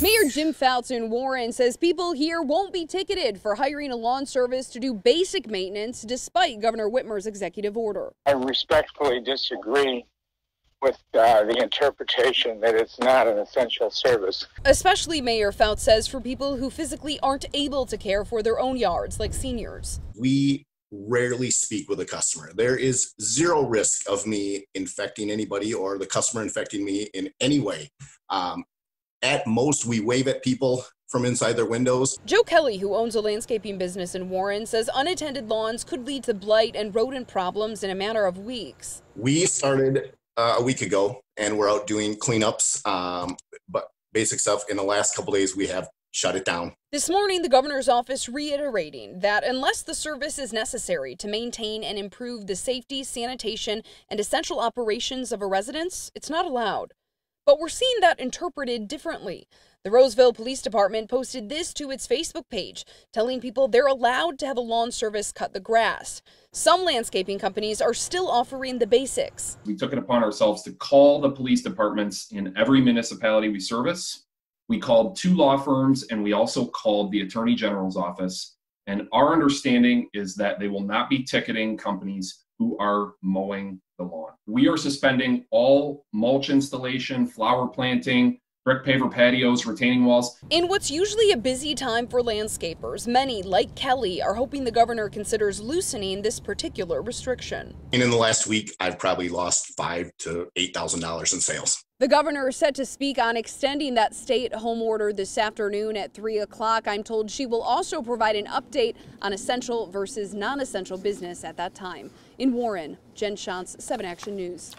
Mayor Jim Fouts in Warren says people here won't be ticketed for hiring a lawn service to do basic maintenance despite Governor Whitmer's executive order. I respectfully disagree with uh, the interpretation that it's not an essential service. Especially, Mayor Fouts says, for people who physically aren't able to care for their own yards, like seniors. We rarely speak with a customer. There is zero risk of me infecting anybody or the customer infecting me in any way. Um, at most, we wave at people from inside their windows. Joe Kelly, who owns a landscaping business in Warren, says unattended lawns could lead to blight and rodent problems in a matter of weeks. We started uh, a week ago and we're out doing cleanups, um, but basic stuff. In the last couple days, we have shut it down. This morning, the governor's office reiterating that unless the service is necessary to maintain and improve the safety, sanitation, and essential operations of a residence, it's not allowed. But we're seeing that interpreted differently. The Roseville Police Department posted this to its Facebook page, telling people they're allowed to have a lawn service cut the grass. Some landscaping companies are still offering the basics. We took it upon ourselves to call the police departments in every municipality we service. We called two law firms and we also called the Attorney General's office. And our understanding is that they will not be ticketing companies who are mowing lawn. We are suspending all mulch installation, flower planting, brick paver patios, retaining walls. In what's usually a busy time for landscapers, many, like Kelly, are hoping the governor considers loosening this particular restriction. And in the last week, I've probably lost five to eight thousand dollars in sales. The governor is set to speak on extending that state home order this afternoon at 3 o'clock. I'm told she will also provide an update on essential versus non essential business at that time. In Warren, Jenn Schanz, 7 Action News.